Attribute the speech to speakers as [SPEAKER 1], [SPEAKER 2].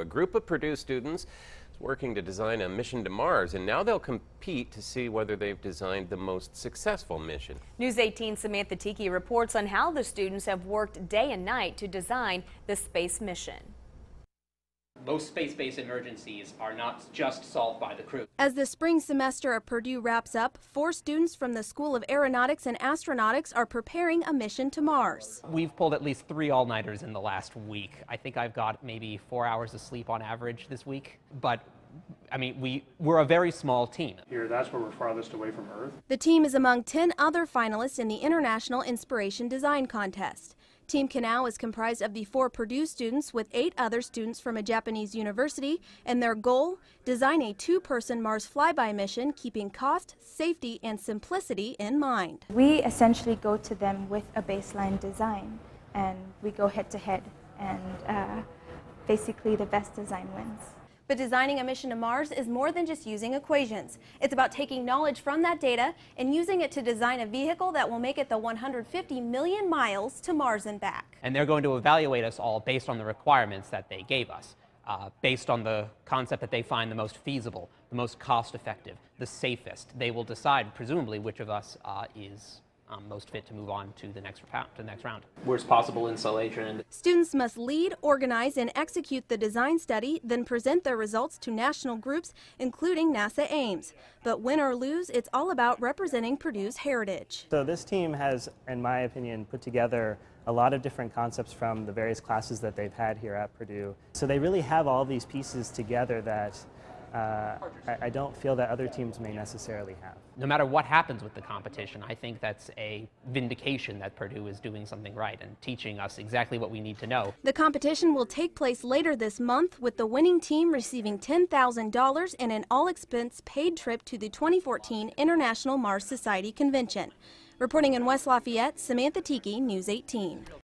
[SPEAKER 1] A group of Purdue students is working to design a mission to Mars, and now they'll compete to see whether they've designed the most successful mission.
[SPEAKER 2] News 18 Samantha Tiki reports on how the students have worked day and night to design the space mission
[SPEAKER 3] most space-based emergencies are not just solved by the crew.
[SPEAKER 4] As the spring semester at Purdue wraps up, four students from the School of Aeronautics and Astronautics are preparing a mission to Mars.
[SPEAKER 3] We've pulled at least three all-nighters in the last week. I think I've got maybe four hours of sleep on average this week, but I mean, we, we're a very small team.
[SPEAKER 5] Here, that's where we're farthest away from Earth.
[SPEAKER 4] The team is among 10 other finalists in the International Inspiration Design Contest. Team Kanao is comprised of the four Purdue students with eight other students from a Japanese university, and their goal, design a two-person Mars flyby mission keeping cost, safety, and simplicity in mind.
[SPEAKER 6] We essentially go to them with a baseline design, and we go head-to-head, -head, and uh, basically the best design wins.
[SPEAKER 4] But designing a mission to Mars is more than just using equations. It's about taking knowledge from that data and using it to design a vehicle that will make it the 150 million miles to Mars and back.
[SPEAKER 3] And they're going to evaluate us all based on the requirements that they gave us. Uh, based on the concept that they find the most feasible, the most cost effective, the safest. They will decide, presumably, which of us uh, is um, most fit to move on to the next round. To the next round. Worst possible installation.
[SPEAKER 4] Students must lead, organize, and execute the design study, then present their results to national groups, including NASA Ames. But win or lose, it's all about representing Purdue's heritage.
[SPEAKER 7] So this team has, in my opinion, put together a lot of different concepts from the various classes that they've had here at Purdue. So they really have all these pieces together that uh, I, I, don't feel that other teams may necessarily have.
[SPEAKER 3] No matter what happens with the competition, I think that's a vindication that Purdue is doing something right and teaching us exactly what we need to know.
[SPEAKER 4] The competition will take place later this month with the winning team receiving $10,000 and an all-expense paid trip to the 2014 International Mars Society Convention. Reporting in West Lafayette, Samantha Tiki, News 18.